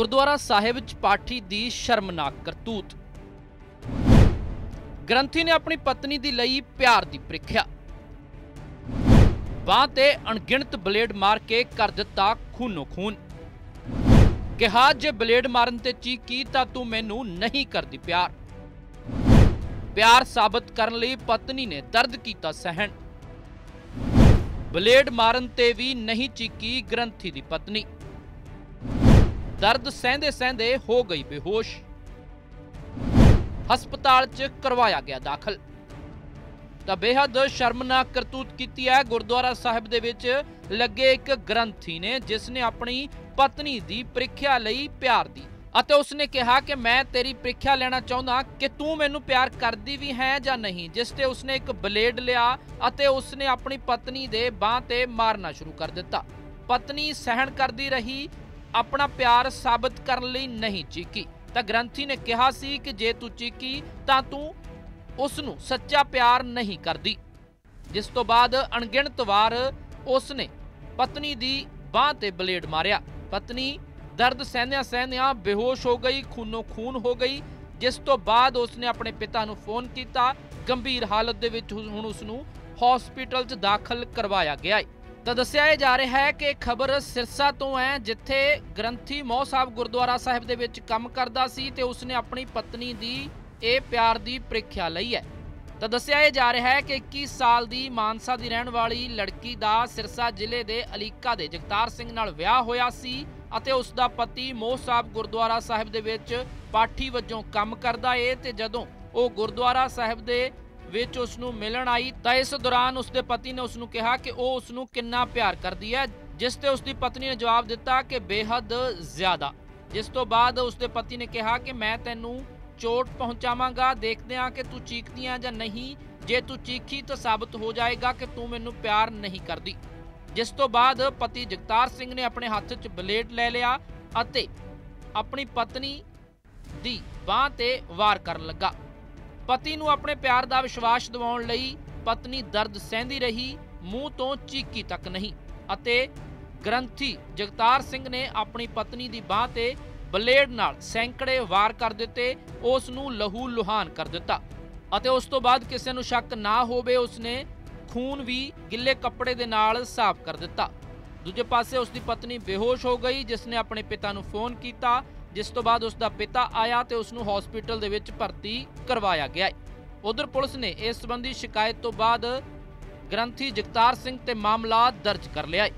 ਗੁਰਦੁਆਰਾ ਸਾਹਿਬ ਚ ਪਾਠੀ ਦੀ ਸ਼ਰਮਨਾਕ ਕਰਤੂਤ। ਗ੍ਰੰਥੀ ਨੇ ਆਪਣੀ ਪਤਨੀ ਦੀ ਲਈ ਪਿਆਰ ਦੀ ਪ੍ਰੀਖਿਆ। ਬਾਂਹ ਤੇ ਅਣਗਿਣਤ ਬਲੇਡ ਮਾਰ ਕੇ ਕਰ ਦਿੱਤਾ ਖੂਨੋ ਖੂਨ। ਕਿਹਾ, ਜੇ ਬਲੇਡ ਮਾਰਨ ਤੇ ਚੀਕੀ ਤਾਂ ਤੂੰ ਮੈਨੂੰ ਨਹੀਂ ਕਰਦੀ ਪਿਆਰ। ਪਿਆਰ ਸਾਬਤ ਕਰਨ ਲਈ ਪਤਨੀ ਨੇ ਦਰਦ ਕੀਤਾ ਸਹਿਣ। ਬਲੇਡ ਮਾਰਨ ਤੇ ਵੀ ਨਹੀਂ ਚੀਕੀ ਗ੍ਰੰਥੀ ਦੀ ਪਤਨੀ। ਦਰਦ ਸਹਿੰਦੇ ਸਹਿੰਦੇ ਹੋ ਗਈ ਬੇਹੋਸ਼। ਹਸਪਤਾਲ 'ਚ ਕਰਵਾਇਆ ਗਿਆ ਦਾਖਲ। ਤਾਂ ਬੇਹੱਦ ਸ਼ਰਮਨਾਕ ਕਰਤੂਤ ਕੀਤੀ ਹੈ ਗੁਰਦੁਆਰਾ ਸਾਹਿਬ ਦੇ ਵਿੱਚ ਲੱਗੇ ਇੱਕ ਗ੍ਰੰਥੀ ਨੇ, ਜਿਸ ਨੇ ਆਪਣੀ ਪਤਨੀ ਦੀ ਪ੍ਰੀਖਿਆ ਲਈ ਪਿਆਰ ਦੀ। ਅਤੇ ਉਸਨੇ ਕਿਹਾ ਕਿ ਮੈਂ ਤੇਰੀ ਪ੍ਰੀਖਿਆ ਲੈਣਾ ਚਾਹੁੰਦਾ ਕਿ ਤੂੰ ਮੈਨੂੰ ਪਿਆਰ ਕਰਦੀ ਵੀ ਹੈ ਜਾਂ ਨਹੀਂ, ਜਿਸ ਤੇ ਉਸਨੇ ਇੱਕ ਬਲੇਡ ਲਿਆ ਅਤੇ ਉਸਨੇ ਆਪਣੀ ਪਤਨੀ ਦੇ ਬਾਹ ਤੇ ਮਾਰਨਾ ਸ਼ੁਰੂ ਕਰ ਦਿੱਤਾ। ਪਤਨੀ ਸਹਿਣ ਕਰਦੀ ਰਹੀ ਆਪਣਾ ਪਿਆਰ ਸਾਬਤ ਕਰਨ ਲਈ ਨਹੀਂ ਚੀਕੀ। ਤਾਂ ਗ੍ਰੰਥੀ ਨੇ ਕਿਹਾ ਸੀ ਕਿ ਜੇ ਤੂੰ ਚੀਕੀ, ਤਾਂ ਤੂੰ ਉਸ ਨੂੰ ਸੱਚਾ ਪਿਆਰ ਨਹੀਂ ਕਰਦੀ। ਜਿਸ ਤੋਂ ਬਾਅਦ ਅਣਗਿਣਤ ਵਾਰ ਉਸ ਨੇ ਪਤਨੀ ਦੀ ਬਾਹ ਤੇ ਬਲੇਡ ਮਾਰਿਆ। ਪਤਨੀ ਦਰਦ ਸਹਿੰਦਿਆਂ ਸਹਿੰਦਿਆਂ ਬੇਹੋਸ਼ ਹੋ ਗਈ, ਖੂਨੋ ਖੂਨ ਹੋ ਗਈ, ਜਿਸ ਤੋਂ ਬਾਅਦ ਉਸ ਨੇ ਆਪਣੇ ਪਿਤਾ ਨੂੰ ਫੋਨ ਕੀਤਾ। ਗੰਭੀਰ ਹਾਲਤ ਦੇ ਵਿੱਚ ਹੁਣ ਉਸ ਨੂੰ ਹਸਪੀਟਲ 'ਚ ਦਾਖਲ ਕਰਵਾਇਆ ਗਿਆ ਹੈ ਤਾਂ ਦੱਸਿਆ ਇਹ ਜਾ ਰਿਹਾ ਹੈ ਕਿ ਖਬਰ ਸਿਰਸਾ ਤੋਂ ਹੈ, ਜਿੱਥੇ ਗ੍ਰੰਥੀ ਮੋਹ ਸਾਹਿਬ ਗੁਰਦੁਆਰਾ ਸਾਹਿਬ ਦੇ ਵਿੱਚ ਕੰਮ ਕਰਦਾ ਸੀ ਤੇ ਉਸਨੇ ਆਪਣੀ ਪਤਨੀ ਦੀ ਇਹ ਪਿਆਰ ਦੀ ਪ੍ਰੀਖਿਆ ਲਈ ਹੈ। ਤਾਂ ਦੱਸਿਆ ਇਹ ਜਾ ਰਿਹਾ ਹੈ ਕਿ 21 ਸਾਲ ਦੀ ਮਾਨਸਾ ਦੀ ਰਹਿਣ ਵਾਲੀ ਲੜਕੀ ਦਾ ਸਿਰਸਾ ਜ਼ਿਲ੍ਹੇ ਦੇ ਅਲੀਕਾ ਦੇ ਜਗਤਾਰ ਸਿੰਘ ਨਾਲ ਵਿਆਹ ਹੋਇਆ ਸੀ ਅਤੇ ਉਸ ਦਾ ਪਤੀ ਮੋਹ ਸਾਹਿਬ ਗੁਰਦੁਆਰਾ ਸਾਹਿਬ ਦੇ ਵਿੱਚ ਪਾਠੀ ਵਜੋਂ ਕੰਮ ਕਰਦਾ ਏ ਤੇ ਜਦੋਂ ਉਹ ਗੁਰਦੁਆਰਾ ਸਾਹਿਬ ਦੇ ਵਿੱਚ ਉਸ ਨੂੰ ਮਿਲਣ ਆਈ, ਤਾਂ ਇਸ ਦੌਰਾਨ ਉਸ ਦੇ ਪਤੀ ਨੇ ਉਸ ਨੂੰ ਕਿਹਾ ਕਿ ਉਹ ਉਸ ਨੂੰ ਕਿੰਨਾ ਪਿਆਰ ਕਰਦੀ ਹੈ, ਜਿਸ ਤੇ ਉਸ ਦੀ ਪਤਨੀ ਨੇ ਜਵਾਬ ਦਿੱਤਾ ਕਿ ਬੇਹੱਦ ਜ਼ਿਆਦਾ। ਜਿਸ ਤੋਂ ਬਾਅਦ ਉਸ ਦੇ ਪਤੀ ਨੇ ਕਿਹਾ ਕਿ ਮੈਂ ਤੈਨੂੰ ਚੋਟ ਪਹੁੰਚਾਵਾਂਗਾ, ਦੇਖਦੇ ਹਾਂ ਕਿ ਤੂੰ ਚੀਕਦੀ ਆ ਜਾਂ ਨਹੀਂ। ਜੇ ਤੂੰ ਚੀਖੀ ਤਾਂ ਸਾਬਤ ਹੋ ਜਾਏਗਾ ਕਿ ਤੂੰ ਮੈਨੂੰ ਪਿਆਰ ਨਹੀਂ ਕਰਦੀ। ਜਿਸ ਤੋਂ ਬਾਅਦ ਪਤੀ ਜਗਤਾਰ ਸਿੰਘ ਨੇ ਆਪਣੇ ਹੱਥ 'ਚ ਬਲੇਡ ਲੈ ਲਿਆ ਅਤੇ ਆਪਣੀ ਪਤਨੀ ਦੀ ਬਾਹ ਤੇ ਵਾਰ ਕਰਨ ਲੱਗਾ। ਪਤੀ ਨੂੰ ਆਪਣੇ ਪਿਆਰ ਦਾ ਵਿਸ਼ਵਾਸ ਦਿਵਾਉਣ ਲਈ ਪਤਨੀ ਦਰਦ ਸਹਿੰਦੀ ਰਹੀ, ਮੂੰਹ ਤੋਂ ਚੀਕੀ ਤੱਕ ਨਹੀਂ ਅਤੇ ਗ੍ਰੰਥੀ ਜਗਤਾਰ ਸਿੰਘ ਨੇ ਆਪਣੀ ਪਤਨੀ ਦੀ ਬਾਹ ਤੇ ਬਲੇਡ ਨਾਲ ਸੈਂਕੜੇ ਵਾਰ ਕਰ ਦਿੱਤੇ, ਉਸ ਨੂੰ ਲਹੂ ਲੁਹਾਨ ਕਰ ਦਿੱਤਾ ਅਤੇ ਉਸ ਤੋਂ ਬਾਅਦ ਕਿਸੇ ਨੂੰ ਸ਼ੱਕ ਨਾ ਹੋਵੇ ਉਸਨੇ ਖੂਨ ਵੀ ਗਿੱਲੇ ਕੱਪੜੇ ਦੇ ਨਾਲ ਸਾਫ਼ ਕਰ ਦਿੱਤਾ। ਦੂਜੇ ਪਾਸੇ ਉਸ ਦੀ ਪਤਨੀ ਬੇਹੋਸ਼ ਹੋ ਗਈ, ਜਿਸ ਨੇ ਆਪਣੇ ਪਿਤਾ ਨੂੰ ਫੋਨ ਕੀਤਾ ਜਿਸ ਤੋਂ ਬਾਅਦ ਉਸ ਦਾ ਪਿਤਾ ਆਇਆ ਤੇ ਉਸ ਨੂੰ ਹਸਪੀਟਲ ਦੇ ਵਿੱਚ ਭਰਤੀ ਕਰਵਾਇਆ ਗਿਆ ਹੈ। ਉਧਰ ਪੁਲਿਸ ਨੇ ਇਸ ਸੰਬੰਧੀ ਸ਼ਿਕਾਇਤ ਤੋਂ ਬਾਅਦ ਗ੍ਰੰਥੀ ਜਗਤਾਰ ਸਿੰਘ ਤੇ ਮਾਮਲਾ ਦਰਜ ਕਰ ਲਿਆ ਹੈ।